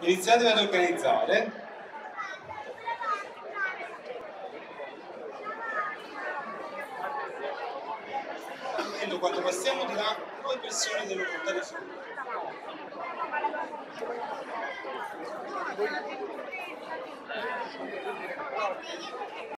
iniziate ad organizzare. Vedendo quando passiamo di là noi persone devono portare fuori Thank